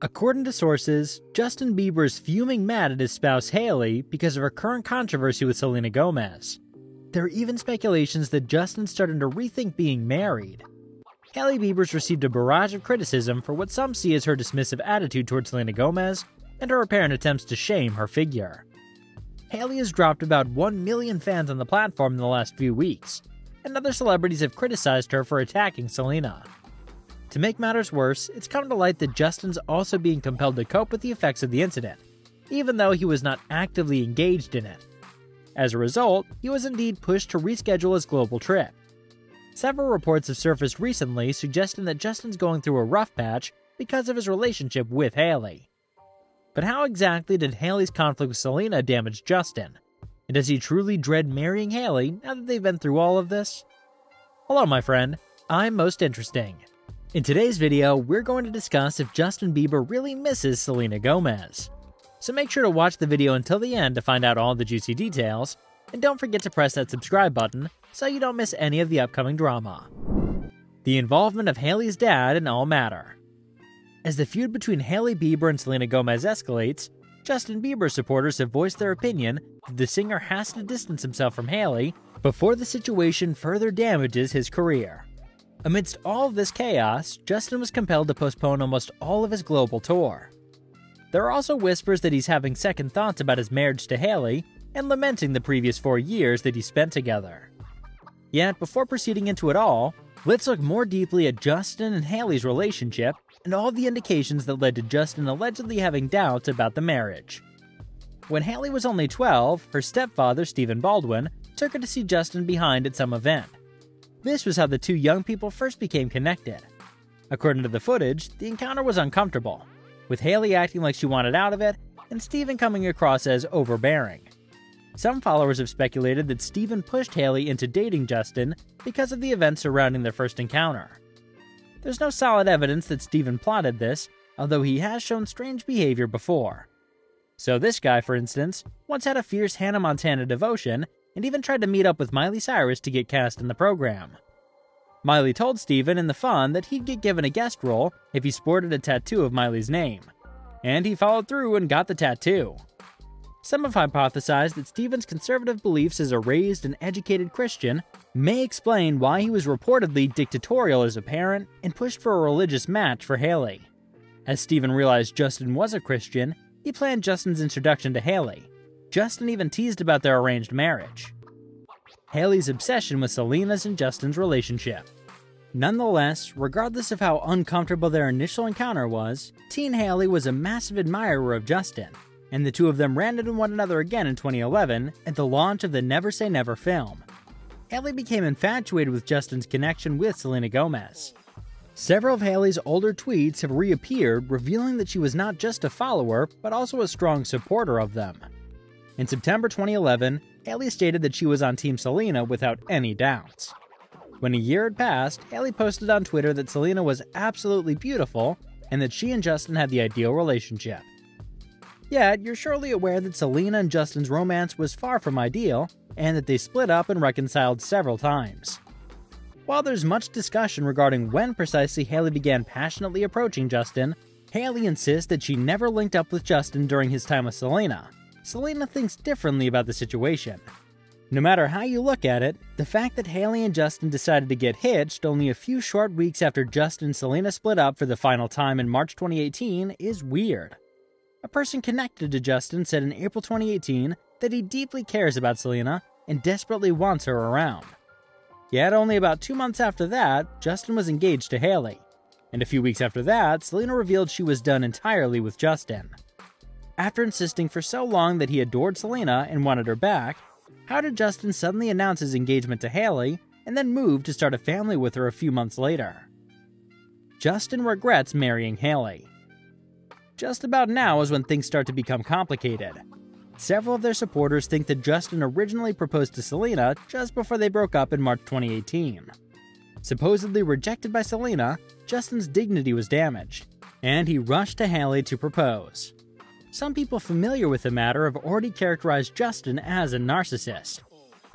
According to sources, Justin Bieber is fuming mad at his spouse Hailey because of her current controversy with Selena Gomez. There are even speculations that Justin's starting to rethink being married. Hailey Bieber's received a barrage of criticism for what some see as her dismissive attitude towards Selena Gomez and her apparent attempts to shame her figure. Hailey has dropped about 1 million fans on the platform in the last few weeks, and other celebrities have criticized her for attacking Selena. To make matters worse, it's come to light that Justin's also being compelled to cope with the effects of the incident, even though he was not actively engaged in it. As a result, he was indeed pushed to reschedule his global trip. Several reports have surfaced recently suggesting that Justin's going through a rough patch because of his relationship with Hailey. But how exactly did Hailey's conflict with Selena damage Justin? And does he truly dread marrying Hailey now that they've been through all of this? Hello, my friend. I'm Most Interesting. In today's video, we're going to discuss if Justin Bieber really misses Selena Gomez. So make sure to watch the video until the end to find out all the juicy details, and don't forget to press that subscribe button so you don't miss any of the upcoming drama. The involvement of Hailey's dad in all matter. As the feud between Hailey Bieber and Selena Gomez escalates, Justin Bieber supporters have voiced their opinion that the singer has to distance himself from Hailey before the situation further damages his career. Amidst all of this chaos, Justin was compelled to postpone almost all of his global tour. There are also whispers that he's having second thoughts about his marriage to Hailey and lamenting the previous four years that he spent together. Yet, before proceeding into it all, let's look more deeply at Justin and Hailey's relationship and all the indications that led to Justin allegedly having doubts about the marriage. When Hailey was only 12, her stepfather, Stephen Baldwin, took her to see Justin behind at some event. This was how the two young people first became connected. According to the footage, the encounter was uncomfortable, with Hailey acting like she wanted out of it and Stephen coming across as overbearing. Some followers have speculated that Stephen pushed Hailey into dating Justin because of the events surrounding their first encounter. There's no solid evidence that Stephen plotted this, although he has shown strange behavior before. So this guy, for instance, once had a fierce Hannah Montana devotion and even tried to meet up with Miley Cyrus to get cast in the program. Miley told Stephen in the fun that he'd get given a guest role if he sported a tattoo of Miley's name. And he followed through and got the tattoo. Some have hypothesized that Stephen's conservative beliefs as a raised and educated Christian may explain why he was reportedly dictatorial as a parent and pushed for a religious match for Hailey. As Stephen realized Justin was a Christian, he planned Justin's introduction to Hailey, Justin even teased about their arranged marriage. Hailey's obsession with Selena's and Justin's relationship. Nonetheless, regardless of how uncomfortable their initial encounter was, teen Hailey was a massive admirer of Justin, and the two of them ran into one another again in 2011 at the launch of the Never Say Never film. Hailey became infatuated with Justin's connection with Selena Gomez. Several of Hailey's older tweets have reappeared, revealing that she was not just a follower, but also a strong supporter of them. In September 2011, Hailey stated that she was on Team Selena without any doubts. When a year had passed, Hailey posted on Twitter that Selena was absolutely beautiful and that she and Justin had the ideal relationship. Yet, you're surely aware that Selena and Justin's romance was far from ideal, and that they split up and reconciled several times. While there's much discussion regarding when precisely Hailey began passionately approaching Justin, Hailey insists that she never linked up with Justin during his time with Selena, Selena thinks differently about the situation. No matter how you look at it, the fact that Hailey and Justin decided to get hitched only a few short weeks after Justin and Selena split up for the final time in March 2018 is weird. A person connected to Justin said in April 2018 that he deeply cares about Selena and desperately wants her around. Yet, only about two months after that, Justin was engaged to Hailey. And a few weeks after that, Selena revealed she was done entirely with Justin. After insisting for so long that he adored Selena and wanted her back, how did Justin suddenly announce his engagement to Hailey and then move to start a family with her a few months later? Justin regrets marrying Hailey. Just about now is when things start to become complicated. Several of their supporters think that Justin originally proposed to Selena just before they broke up in March 2018. Supposedly rejected by Selena, Justin's dignity was damaged, and he rushed to Hailey to propose. Some people familiar with the matter have already characterized Justin as a narcissist.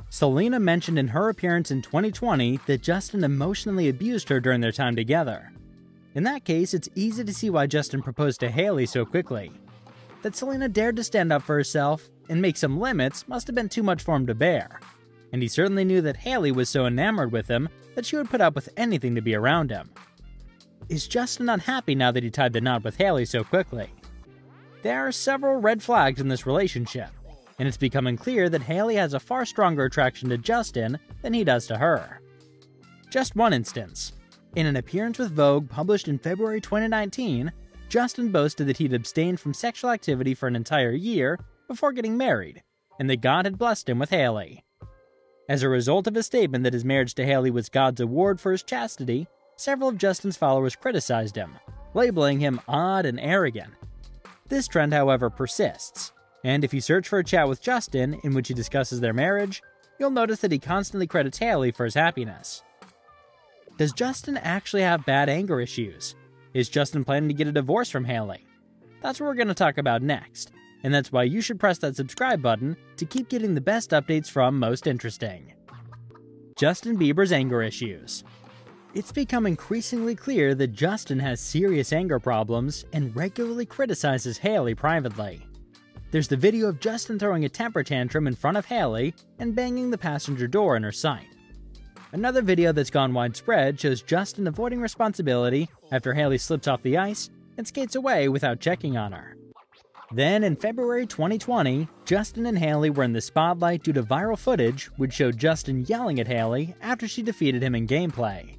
Selena mentioned in her appearance in 2020 that Justin emotionally abused her during their time together. In that case, it's easy to see why Justin proposed to Hailey so quickly. That Selena dared to stand up for herself and make some limits must have been too much for him to bear. And he certainly knew that Hailey was so enamored with him that she would put up with anything to be around him. Is Justin unhappy now that he tied the knot with Hailey so quickly? There are several red flags in this relationship, and it's becoming clear that Hailey has a far stronger attraction to Justin than he does to her. Just one instance. In an appearance with Vogue published in February 2019, Justin boasted that he'd abstained from sexual activity for an entire year before getting married, and that God had blessed him with Hailey. As a result of his statement that his marriage to Hailey was God's award for his chastity, several of Justin's followers criticized him, labeling him odd and arrogant. This trend, however, persists, and if you search for a chat with Justin in which he discusses their marriage, you'll notice that he constantly credits Hailey for his happiness. Does Justin actually have bad anger issues? Is Justin planning to get a divorce from Hailey? That's what we're going to talk about next, and that's why you should press that subscribe button to keep getting the best updates from Most Interesting. Justin Bieber's anger issues. It's become increasingly clear that Justin has serious anger problems and regularly criticizes Hailey privately. There's the video of Justin throwing a temper tantrum in front of Hailey and banging the passenger door in her sight. Another video that's gone widespread shows Justin avoiding responsibility after Hailey slips off the ice and skates away without checking on her. Then, in February 2020, Justin and Hailey were in the spotlight due to viral footage which showed Justin yelling at Hailey after she defeated him in gameplay.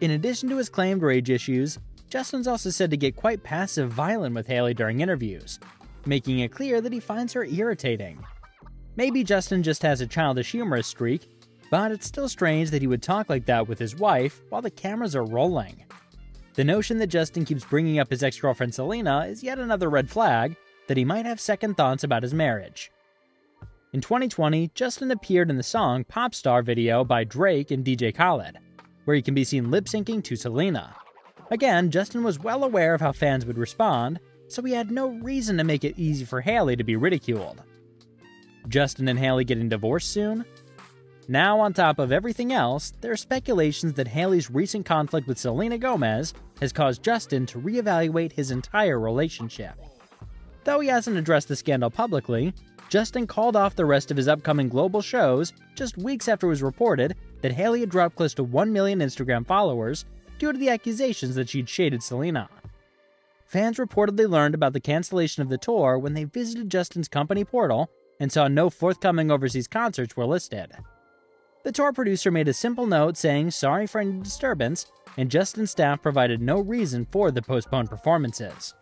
In addition to his claimed rage issues, Justin's also said to get quite passive violent with Hailey during interviews, making it clear that he finds her irritating. Maybe Justin just has a childish humorous streak but it's still strange that he would talk like that with his wife while the cameras are rolling. The notion that Justin keeps bringing up his ex girlfriend Selena is yet another red flag that he might have second thoughts about his marriage. In 2020, Justin appeared in the song Pop Star video by Drake and DJ Khaled, where he can be seen lip syncing to Selena. Again, Justin was well aware of how fans would respond, so he had no reason to make it easy for Hailey to be ridiculed. Justin and Hailey getting divorced soon? Now, on top of everything else, there are speculations that Hailey's recent conflict with Selena Gomez has caused Justin to reevaluate his entire relationship. Though he hasn't addressed the scandal publicly, Justin called off the rest of his upcoming global shows just weeks after it was reported that Hailey had dropped close to 1 million Instagram followers due to the accusations that she'd shaded Selena. Fans reportedly learned about the cancellation of the tour when they visited Justin's company portal and saw no forthcoming overseas concerts were listed. The tour producer made a simple note saying sorry for any disturbance, and Justin's staff provided no reason for the postponed performances.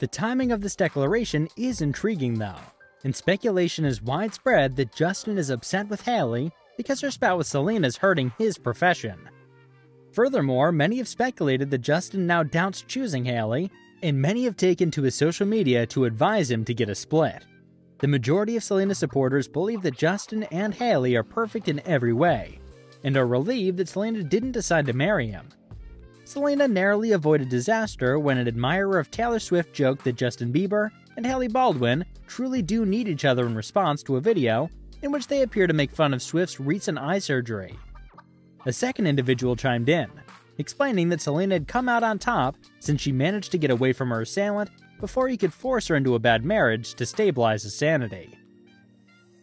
The timing of this declaration is intriguing though, and speculation is widespread that Justin is upset with Hailey because her spat with Selena is hurting his profession. Furthermore, many have speculated that Justin now doubts choosing Hailey, and many have taken to his social media to advise him to get a split. The majority of Selena supporters believe that Justin and Hailey are perfect in every way, and are relieved that Selena didn't decide to marry him. Selena narrowly avoided disaster when an admirer of Taylor Swift joked that Justin Bieber and Hailey Baldwin truly do need each other in response to a video in which they appear to make fun of Swift's recent eye surgery. A second individual chimed in, explaining that Selena had come out on top since she managed to get away from her assailant before he could force her into a bad marriage to stabilize his sanity.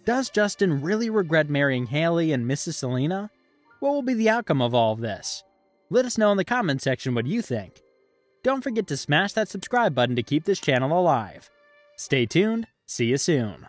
Does Justin really regret marrying Hailey and Mrs. Selena? What will be the outcome of all of this? Let us know in the comment section what you think. Don't forget to smash that subscribe button to keep this channel alive. Stay tuned, see you soon.